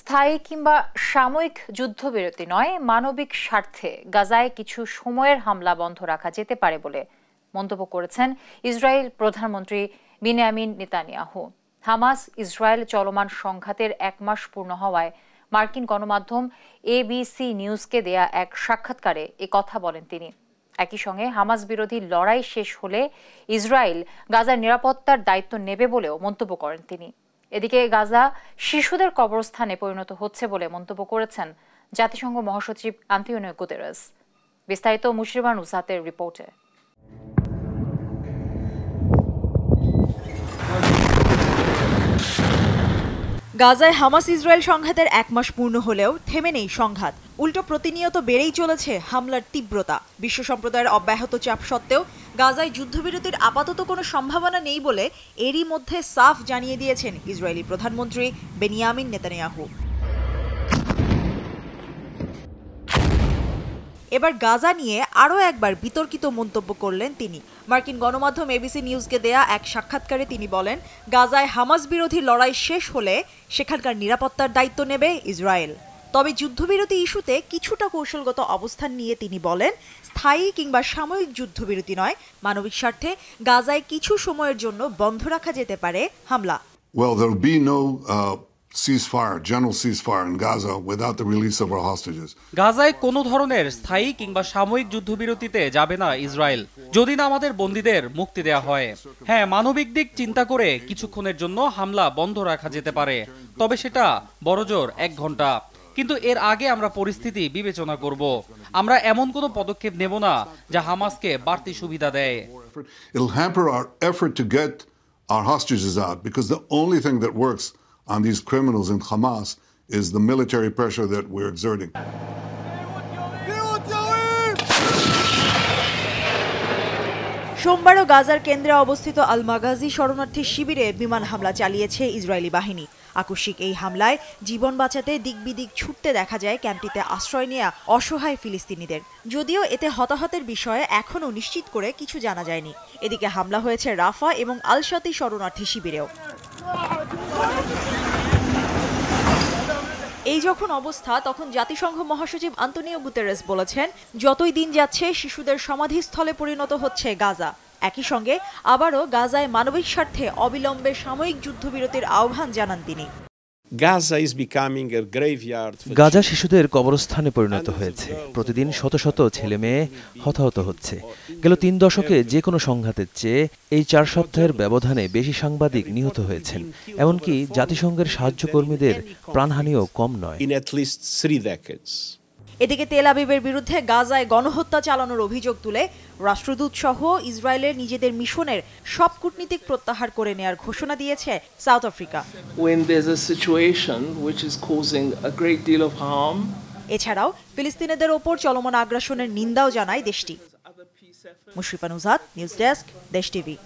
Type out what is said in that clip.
স্থায়ী কিংবা সাময়িক যুদ্ধবিরতি নয়, মানবিক স্বার্থে গাজায় কিছু সময়ের হামলা বন্ধ রাখা যেতে পারে বলে মন্তব্য করেছেন ইসরায়েল প্রধানমন্ত্রী বিনিয়ামিন নেতানিয়াহু। হামাস ইসরায়েল চলমান সংঘাতের এক মাস পূর্ণ হওয়ায় মার্কিন গণমাধ্যম এবিসি নিউজকে দেয়া এক সাক্ষাৎকারে এ কথা বলেন তিনি। একই সঙ্গে হামাস বিরোধী লড়াই শেষ হলে ইসরায়েল গাজার নিরাপত্তার দায়িত্ব নেবে বলেও মন্তব্য করেন তিনি। এদিকে গাজা শিশুদের কবরস্থানে পরিণত হচ্ছে বলে মন্তব্য করেছেন জাতিসংঘ মহাসচিব আন্তিওনিও গুতেরেস। বিস্তারিত মুশিরবান উসাতের রিপোর্টে। গাজায় হামাস ইসরায়েল সংঘাতের এক মাস পূর্ণ হলেও থেমে নেই সংঘাত। উল্টো প্রতিনিয়ত বেড়েই চলেছে হামলার তীব্রতা। বিশ্ব সম্প্রদায়ের অব্যাহত চাপ সত্ত্বেও গাজায় যুদ্ধবিরতির আপাতত কোনো সম্ভাবনা নেই বলে এরই মধ্যে সাফ জানিয়ে দিয়েছেন ইসরায়েলি প্রধানমন্ত্রী বেনিয়ামিন নেতানিয়াহু। এবার গাজা নিয়ে আরও একবার বিতর্কিত মন্তব্য করলেন তিনি। মার্কিন গণমাধ্যম এবিসি নিউজকে দেয়া এক সাক্ষাৎকারে তিনি বলেন গাজায় হামাস বিরোধী লড়াই শেষ হলে সেখানকার নিরাপত্তার দায়িত্ব নেবে ইসরায়েল। তবে যুদ্ধবিরতি ইস্যুতে কিছুটা কৌশলগত অবস্থান নিয়ে তিনি বলেন স্থায়ী কিংবা সাময়িক যুদ্ধবিরতি নয় মানবিক স্বার্থে গাজায় কিছু সময়ের জন্য বন্ধ রাখা যেতে পারে হামলা। Well, there'll be no uh, ceasefire, general ceasefire in Gaza without the release of our hostages. গাজায় কোনো ধরনের স্থায়ী কিংবা সাময়িক যুদ্ধবিরতিতে যাবে না ইসরায়েল যদি না আমাদের বন্দীদের মুক্তি দেয়া হয়। হ্যাঁ মানবিক দিক চিন্তা করে কিছুক্ষণের জন্য হামলা বন্ধ রাখা যেতে পারে তবে সেটা বড়জোর এক ঘণ্টা। কিন্তু এর আগে আমরা পরিস্থিতি বিবেচনা করব। আমরা এমন কোনো পদক্ষেপ নেব না যা হামাসকে বাড়তি সুবিধা দেয়। It'll hamper our effort to get our hostages out because the only thing that works on these criminals in Hamas is the military pressure that we're exerting. সোমবারও গাজার কেন্দ্রে অবস্থিত আল মাগাজি শরণার্থী শিবিরে বিমান হামলা চালিয়েছে ইসরায়েলি বাহিনী। আকস্মিক এই হামলায় জীবন বাঁচাতে দিকবিদিক ছুটতে দেখা যায় ক্যাম্পটিতে আশ্রয় নেয়া অসহায় ফিলিস্তিনিদের। যদিও এতে হতাহতের বিষয়ে এখনও নিশ্চিত করে কিছু জানা যায়নি। এদিকে হামলা হয়েছে রাফা এবং আলশাতি শরণার্থী শিবিরেও। এই যখন অবস্থা, তখন জাতিসংঘ মহাসচিব আন্তনিও গুতেরেস বলেছেন, যতই দিন যাচ্ছে, শিশুদের সমাধিস্থলে পরিণত হচ্ছে গাজা। একই সঙ্গে, আবারও গাজায় মানবিক স্বার্থে অবিলম্বে সাময়িক যুদ্ধবিরতির আহ্বান জানান তিনি। গাজা শিশুদের কবরস্থানে পরিণত হয়েছে। প্রতিদিন শত শত ছেলে মেয়ে হতাহত হচ্ছে। গেল তিন দশকে যে কোনো সংঘাতের চেয়ে এই চার সপ্তাহের ব্যবধানে বেশি সাংবাদিক নিহত হয়েছেন। এমনকি জাতিসংঘের সাহায্যকর্মীদের প্রাণহানিও কম নয়। এদিকে তেল আবিবের বিরুদ্ধে গাজায় গণহত্যা চালানোর অভিযোগ তুলে রাষ্ট্রদূত সহ ইসরায়েলের নিজেদের মিশনের সব কূটনীতিক প্রত্যাহার করে নেয়ার ঘোষণা দিয়েছে সাউথ আফ্রিকা. এছাড়াও ফিলিস্তিনিদের ওপর চলমান আগ্রাসনের নিন্দাও জানায় দেশটি Mushrifa Nuzhat news desk Desh TV